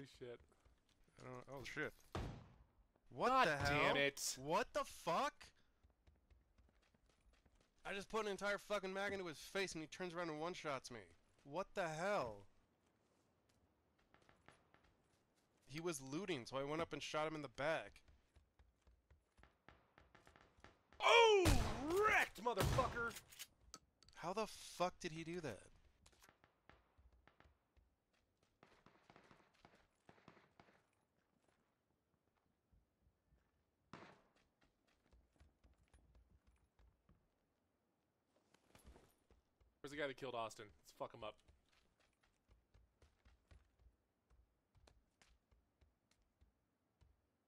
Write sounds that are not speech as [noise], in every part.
Holy shit. I don't. Oh shit. What God the hell? damn it. What the fuck? I just put an entire fucking mag into his face and he turns around and one shots me. What the hell? He was looting, so I went up and shot him in the back. Oh, wrecked, motherfucker. How the fuck did he do that? Guy that killed Austin? Let's fuck him up.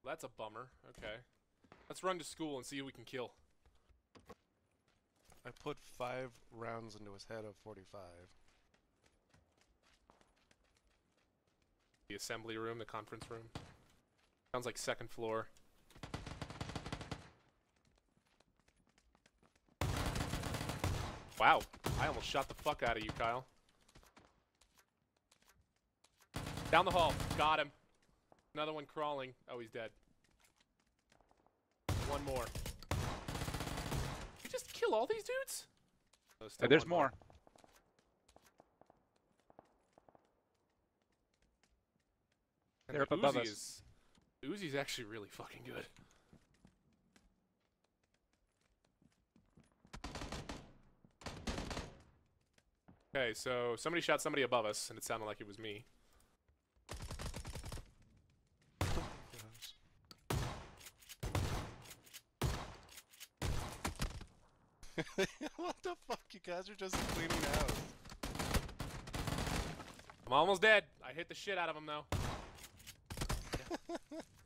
That's a bummer. Okay. Let's run to school and see who we can kill. I put five rounds into his head of 45. The assembly room, the conference room. Sounds like second floor. Wow, I almost shot the fuck out of you, Kyle. Down the hall, got him. Another one crawling. Oh, he's dead. One more. You just kill all these dudes? Oh, Hey, there's one more. They're the up above us. Is, Uzi's actually really fucking good. Okay, so somebody shot somebody above us, and it sounded like it was me. [laughs] What the fuck? You guys are just cleaning house. I'm almost dead. I hit the shit out of him though. [laughs]